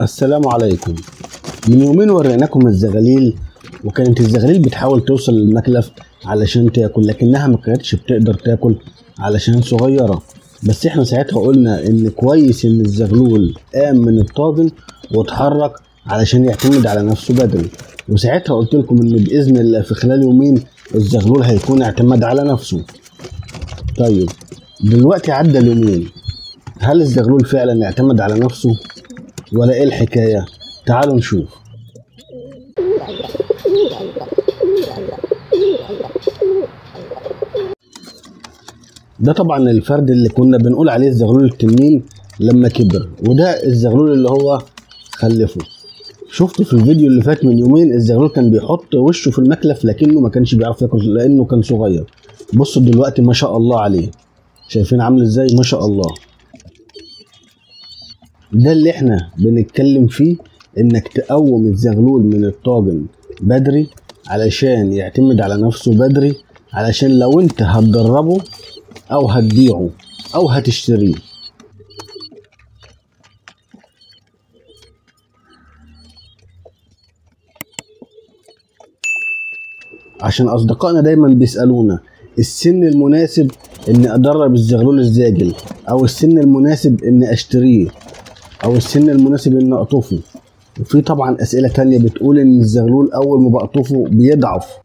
السلام عليكم. من يومين وريناكم الزغاليل وكانت الزغاليل بتحاول توصل للمكلف علشان تاكل لكنها ما كانتش بتقدر تاكل علشان صغيرة. بس إحنا ساعتها قلنا إن كويس إن الزغلول قام من الطاجن واتحرك علشان يعتمد على نفسه بدري. وساعتها قلت لكم إن بإذن الله في خلال يومين الزغلول هيكون اعتمد على نفسه. طيب دلوقتي عدى اليومين. هل الزغلول فعلا اعتمد على نفسه؟ ولا إيه الحكاية؟ تعالوا نشوف. ده طبعا الفرد اللي كنا بنقول عليه الزغلول التنين لما كبر وده الزغلول اللي هو خلفه. شفته في الفيديو اللي فات من يومين الزغلول كان بيحط وشه في المكلف لكنه ما كانش بيعرف ياكل لأنه كان صغير. بصوا دلوقتي ما شاء الله عليه. شايفين عامل إزاي؟ ما شاء الله. ده اللي إحنا بنتكلم فيه انك تقوم الزغلول من الطاجن بدري علشان يعتمد على نفسه بدري علشان لو انت هتدربه أو هتبيعه أو هتشتريه. عشان اصدقائنا دايما بيسألونا السن المناسب اني ادرب الزغلول الزاجل أو السن المناسب اني اشتريه؟ أو السن المناسب اني اقطفه وفي طبعا أسئلة تانية بتقول إن الزغلول أول ما بقطفه بيضعف.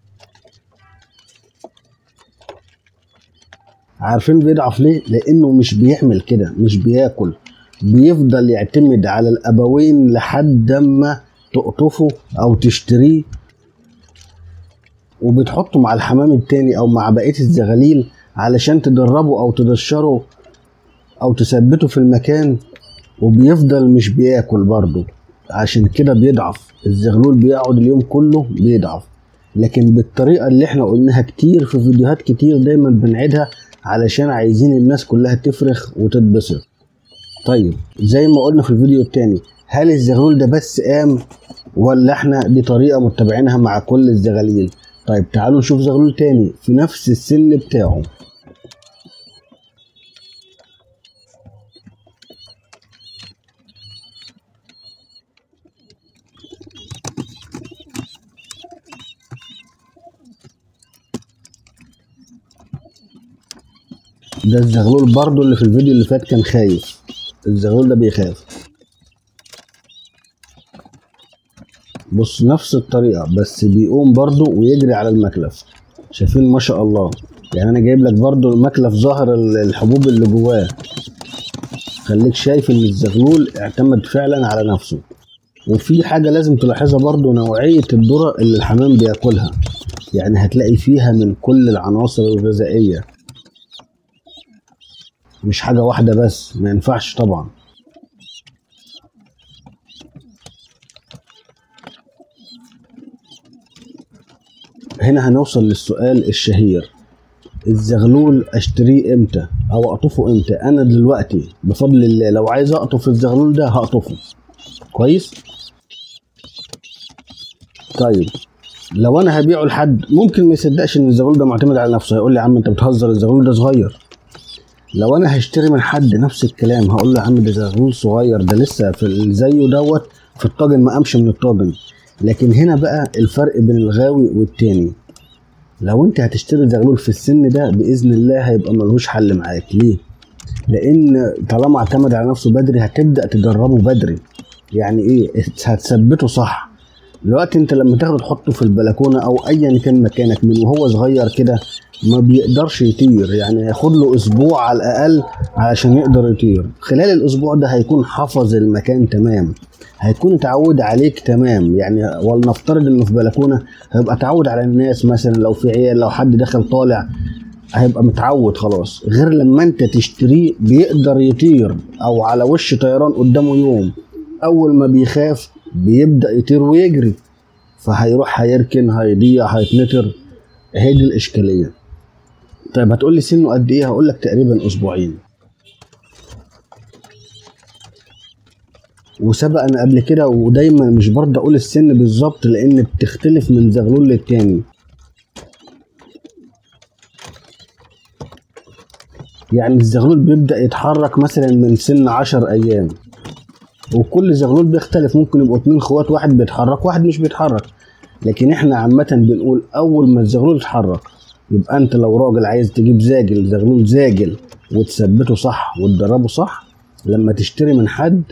عارفين بيضعف ليه؟ لأنه مش بيعمل كده مش بياكل. بيفضل يعتمد على الأبوين لحد ما تقطفه أو تشتريه. وبتحطه مع الحمام التاني أو مع بقية الزغاليل علشان تدربه أو تدشره أو تثبته في المكان. وبيفضل مش بياكل برضه. عشان كده بيضعف. الزغلول بيقعد اليوم كله بيضعف. لكن بالطريقة اللي إحنا قلناها كتير في فيديوهات كتير دايما بنعيدها علشان عايزين الناس كلها تفرخ وتتبسط. طيب زي ما قلنا في الفيديو التاني هل الزغلول ده بس قام ولا إحنا دي طريقة متبعينها مع كل الزغاليل؟ طيب تعالوا نشوف زغلول تاني في نفس السن بتاعه. ده الزغلول برضو اللي في الفيديو اللي فات كان خايف. الزغلول ده بيخاف. بص نفس الطريقة بس بيقوم برضو ويجري على المكلف. شايفين ما شاء الله. يعني أنا جايب لك برضو المكلف ظاهر الحبوب اللي جواه. خليك شايف إن الزغلول اعتمد فعلا على نفسه. وفي حاجة لازم تلاحظها برضو نوعية الذرة اللي الحمام بياكلها. يعني هتلاقي فيها من كل العناصر الغذائية. مش حاجة واحدة بس ما ينفعش طبعا. هنا هنوصل للسؤال الشهير. الزغلول أشتريه إمتى؟ أو أقطفه إمتى؟ أنا دلوقتي بفضل الله لو عايز أقطف الزغلول ده هقطفه. كويس؟ طيب لو أنا هبيعه لحد ممكن ما يصدقش إن الزغلول ده معتمد على نفسه. هيقول لي يا عم أنت بتهزر الزغلول ده صغير. لو أنا هشتري من حد نفس الكلام هقول له يا عم ده زغلول صغير ده لسه في زيه دوت في الطاجن ما قامش من الطاجن. لكن هنا بقى الفرق بين الغاوي والتاني. لو أنت هتشتري زغلول في السن ده بإذن الله هيبقى ملوش حل معاك. ليه؟ لأن طالما اعتمد على نفسه بدري هتبدأ تدربه بدري. يعني إيه؟ هتثبته صح. دلوقتي أنت لما تاخده تحطه في البلكونة أو ايا كان مكانك من وهو صغير كده ما بيقدرش يطير. يعني هياخد له أسبوع على الأقل علشان يقدر يطير. خلال الأسبوع ده هيكون حفظ المكان تمام. هيكون اتعود عليك تمام. يعني ولنفترض إنه في بلكونة هيبقى اتعود على الناس مثلا. لو في عيال لو حد دخل طالع هيبقى متعود خلاص. غير لما أنت تشتريه بيقدر يطير أو على وش طيران قدامه يوم. أول ما بيخاف بيبدأ يطير ويجري. فهيروح هيركن هيضيع هيتنطر. هي دي الإشكالية. طيب هتقول لي سنه قد إيه؟ هقول لك تقريبا أسبوعين. وسبق أنا قبل كده ودايما مش برضه أقول السن بالظبط لأن بتختلف من زغلول للتاني. يعني الزغلول بيبدأ يتحرك مثلا من سن عشر أيام. وكل زغلول بيختلف ممكن يبقوا اتنين خوات واحد بيتحرك واحد مش بيتحرك. لكن إحنا عامة بنقول أول ما الزغلول يتحرك يبقى أنت لو راجل عايز تجيب زاجل زغلول زاجل وتثبته صح وتدربه صح لما تشتري من حد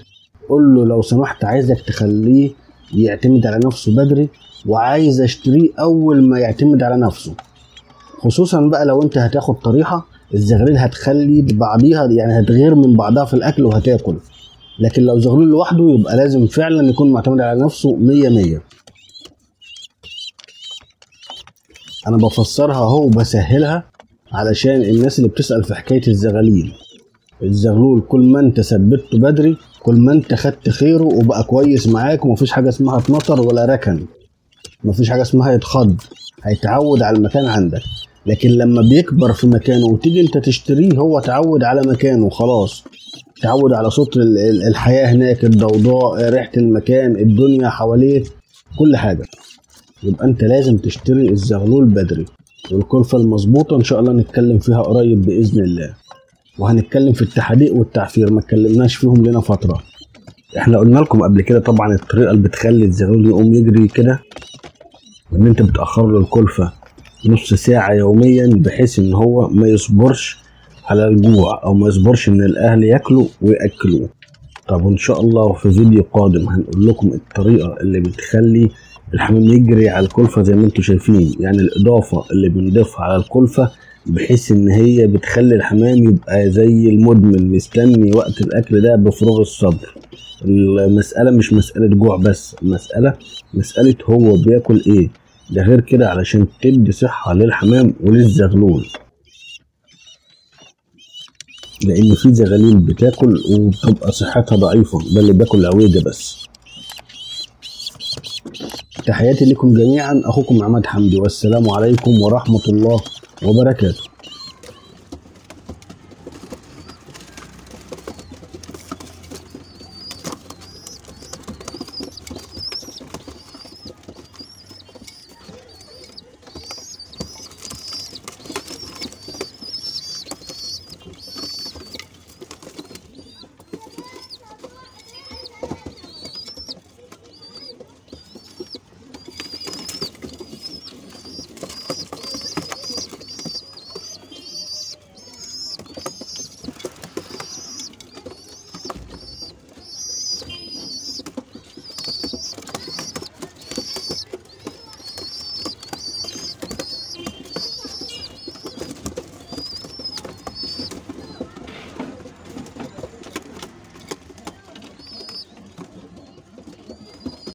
قول له لو سمحت عايزك تخليه يعتمد على نفسه بدري وعايز اشتريه أول ما يعتمد على نفسه. خصوصا بقى لو انت هتاخد طريحة الزغلول هتخلي بعضيها يعني هتغير من بعضها في الأكل وهتاكل. لكن لو زغلول لوحده يبقى لازم فعلا يكون معتمد على نفسه مية مية. أنا بفسرها أهو وبسهلها علشان الناس اللي بتسأل في حكاية الزغاليل. الزغلول كل ما أنت ثبته بدري كل ما أنت خدت خيره وبقى كويس معاك ومفيش حاجة اسمها اتنطر ولا ركن. مفيش حاجة اسمها يتخض. هيتعود على المكان عندك. لكن لما بيكبر في مكانه وتيجي أنت تشتريه هو تعود على مكانه خلاص. تعود على صوت ال- ال- الحياة هناك الضوضاء ريحة المكان الدنيا حواليه كل حاجة. يبقى انت لازم تشتري الزغلول بدري. والكلفة المظبوطة إن شاء الله نتكلم فيها قريب بإذن الله. وهنتكلم في التحديق والتعفير ما اتكلمناش فيهم لنا فترة. إحنا قلنا لكم قبل كده طبعا الطريقة اللي بتخلي الزغلول يقوم يجري كده ان أنت بتأخر له الكلفة نص ساعة يوميا بحيث إن هو ما يصبرش على الجوع أو ما يصبرش إن الأهل ياكلوا ويأكلوه. طب وإن شاء الله في فيديو قادم هنقول لكم الطريقة اللي بتخلي الحمام يجري على الكلفة زي ما أنتم شايفين. يعني الإضافة اللي بنضيفها على الكلفة بحيث إن هي بتخلي الحمام يبقى زي المدمن مستني وقت الأكل ده بفروغ الصبر المسألة مش مسألة جوع بس المسألة مسألة هو بياكل إيه. ده غير كده علشان تدي صحة للحمام وللزغلول. لأن في زغاليل بتاكل وبتبقى صحتها ضعيفة ده اللي بياكل عويجة بس. تحياتي لكم جميعا. أخوكم عماد حمدي والسلام عليكم ورحمة الله وبركاته.